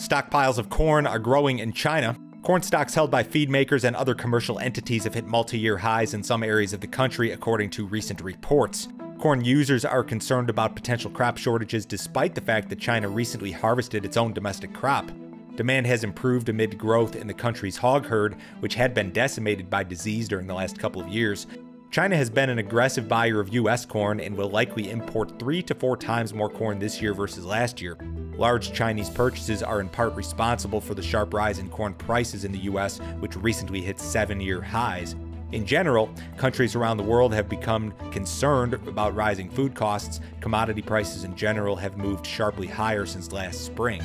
Stockpiles of corn are growing in China. Corn stocks held by feed makers and other commercial entities have hit multi year highs in some areas of the country, according to recent reports. Corn users are concerned about potential crop shortages despite the fact that China recently harvested its own domestic crop. Demand has improved amid growth in the country's hog herd, which had been decimated by disease during the last couple of years. China has been an aggressive buyer of U.S. corn and will likely import three to four times more corn this year versus last year. Large Chinese purchases are in part responsible for the sharp rise in corn prices in the U.S., which recently hit seven year highs. In general, countries around the world have become concerned about rising food costs. Commodity prices in general have moved sharply higher since last spring.